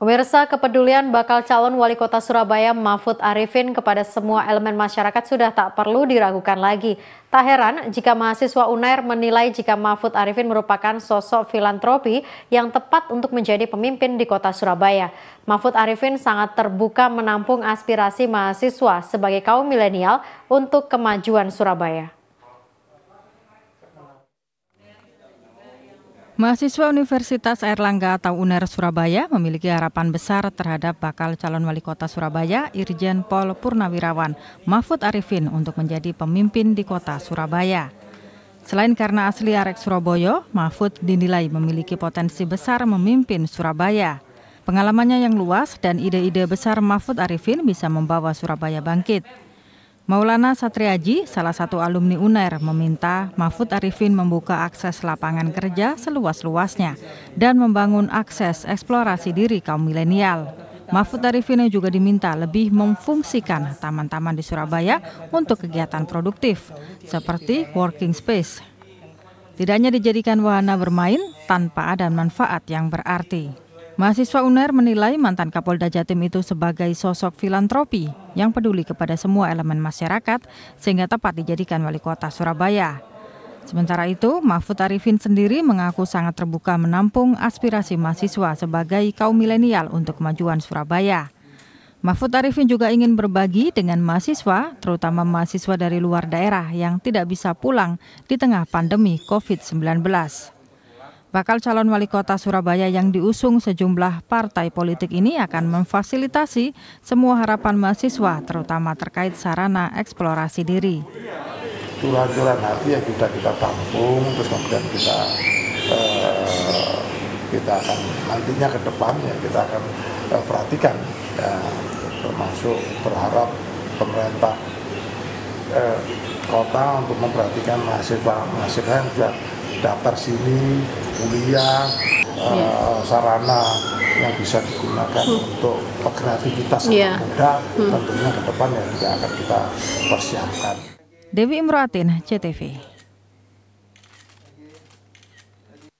Pemirsa kepedulian bakal calon wali kota Surabaya Mahfud Arifin kepada semua elemen masyarakat sudah tak perlu diragukan lagi. Tak heran jika mahasiswa UNAIR menilai jika Mahfud Arifin merupakan sosok filantropi yang tepat untuk menjadi pemimpin di kota Surabaya. Mahfud Arifin sangat terbuka menampung aspirasi mahasiswa sebagai kaum milenial untuk kemajuan Surabaya. Mahasiswa Universitas Airlangga atau UNER Surabaya memiliki harapan besar terhadap bakal calon wali kota Surabaya Irjen Pol Purnawirawan Mahfud Arifin untuk menjadi pemimpin di kota Surabaya. Selain karena asli Arek Surabaya, Mahfud dinilai memiliki potensi besar memimpin Surabaya. Pengalamannya yang luas dan ide-ide besar Mahfud Arifin bisa membawa Surabaya bangkit. Maulana Satriaji, salah satu alumni UNER, meminta Mahfud Arifin membuka akses lapangan kerja seluas-luasnya dan membangun akses eksplorasi diri kaum milenial. Mahfud Arifin juga diminta lebih memfungsikan taman-taman di Surabaya untuk kegiatan produktif, seperti working space. Tidak hanya dijadikan wahana bermain tanpa ada manfaat yang berarti. Mahasiswa UNER menilai mantan Kapolda Jatim itu sebagai sosok filantropi yang peduli kepada semua elemen masyarakat sehingga tepat dijadikan wali kota Surabaya. Sementara itu, Mahfud Arifin sendiri mengaku sangat terbuka menampung aspirasi mahasiswa sebagai kaum milenial untuk kemajuan Surabaya. Mahfud Arifin juga ingin berbagi dengan mahasiswa, terutama mahasiswa dari luar daerah yang tidak bisa pulang di tengah pandemi COVID-19. Bakal calon wali kota Surabaya yang diusung sejumlah partai politik ini akan memfasilitasi semua harapan mahasiswa, terutama terkait sarana eksplorasi diri. Curahan-curahan hati yang sudah kita tampung, terus kemudian kita eh, kita akan nantinya ke depan ya kita akan eh, perhatikan, ya, termasuk berharap pemerintah eh, kota untuk memperhatikan mahasiswa mahasiswa yang sudah daftar sini kuliah yeah. Iya. uh, sarana yang bisa digunakan hmm. untuk kreativitas yeah. muda hmm. tentunya ke depan yang juga akan kita persiapkan. Dewi Imroatin, CTV.